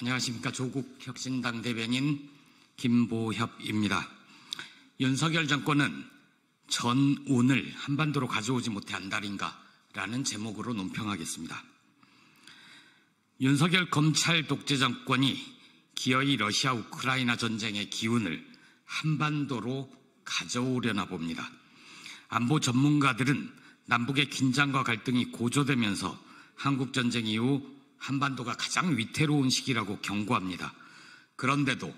안녕하십니까. 조국 혁신당 대변인 김보협입니다. 윤석열 정권은 전운을 한반도로 가져오지 못해 안달인가 라는 제목으로 논평하겠습니다. 윤석열 검찰 독재 정권이 기어이 러시아 우크라이나 전쟁의 기운을 한반도로 가져오려나 봅니다. 안보 전문가들은 남북의 긴장과 갈등이 고조되면서 한국 전쟁 이후 한반도가 가장 위태로운 시기라고 경고합니다. 그런데도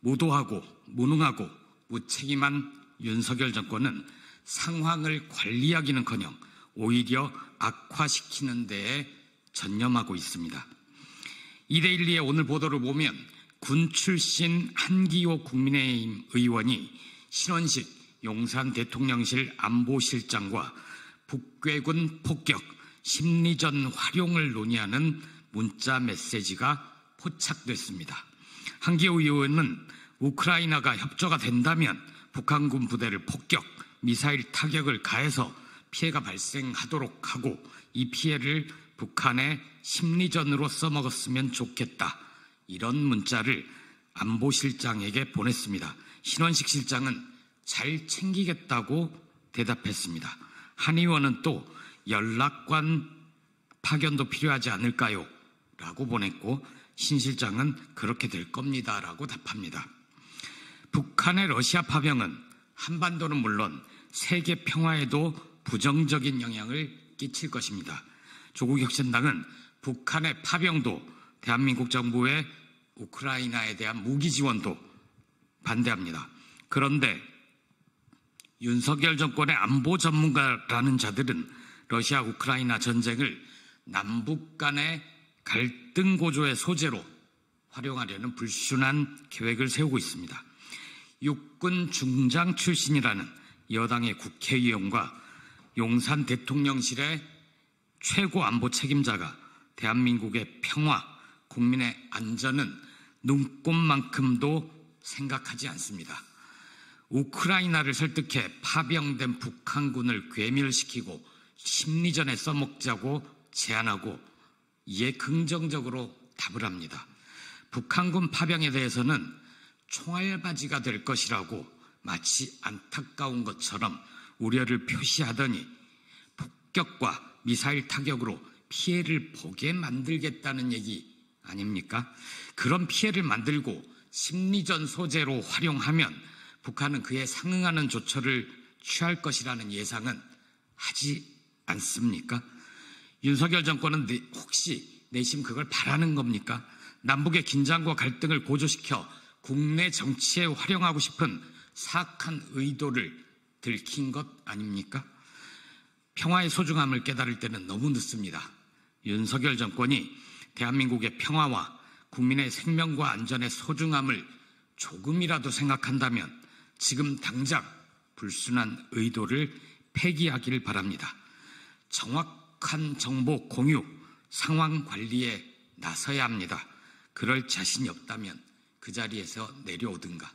무도하고 무능하고 무책임한 윤석열 정권은 상황을 관리하기는커녕 오히려 악화시키는 데에 전념하고 있습니다. 이데일리의 오늘 보도를 보면 군 출신 한기호 국민의힘 의원이 신원식 용산 대통령실 안보실장과 북괴군 폭격, 심리전 활용을 논의하는 문자 메시지가 포착됐습니다. 한기호 의원은 우크라이나가 협조가 된다면 북한군 부대를 폭격, 미사일 타격을 가해서 피해가 발생하도록 하고 이 피해를 북한의 심리전으로 써먹었으면 좋겠다. 이런 문자를 안보실장에게 보냈습니다. 신원식 실장은 잘 챙기겠다고 대답했습니다. 한 의원은 또 연락관 파견도 필요하지 않을까요? 라고 보냈고 신 실장은 그렇게 될 겁니다. 라고 답합니다. 북한의 러시아 파병은 한반도는 물론 세계 평화에도 부정적인 영향을 끼칠 것입니다. 조국 혁신당은 북한의 파병도 대한민국 정부의 우크라이나에 대한 무기 지원도 반대합니다. 그런데 윤석열 정권의 안보 전문가라는 자들은 러시아 우크라이나 전쟁을 남북 간의 갈등 고조의 소재로 활용하려는 불순한 계획을 세우고 있습니다. 육군 중장 출신이라는 여당의 국회의원과 용산 대통령실의 최고 안보 책임자가 대한민국의 평화, 국민의 안전은 눈꽃만큼도 생각하지 않습니다. 우크라이나를 설득해 파병된 북한군을 괴멸시키고 심리전에 써먹자고 제안하고 이에 긍정적으로 답을 합니다. 북한군 파병에 대해서는 총알바지가 될 것이라고 마치 안타까운 것처럼 우려를 표시하더니 폭격과 미사일 타격으로 피해를 보게 만들겠다는 얘기 아닙니까? 그런 피해를 만들고 심리전 소재로 활용하면 북한은 그에 상응하는 조처를 취할 것이라는 예상은 하지 않습니까? 윤석열 정권은 혹시 내심 그걸 바라는 겁니까? 남북의 긴장과 갈등을 고조시켜 국내 정치에 활용하고 싶은 사악한 의도를 들킨 것 아닙니까? 평화의 소중함을 깨달을 때는 너무 늦습니다. 윤석열 정권이 대한민국의 평화와 국민의 생명과 안전의 소중함을 조금이라도 생각한다면 지금 당장 불순한 의도를 폐기하기를 바랍니다. 정확 한 정보 공유, 상황 관리에 나서야 합니다. 그럴 자신이 없다면 그 자리에서 내려오든가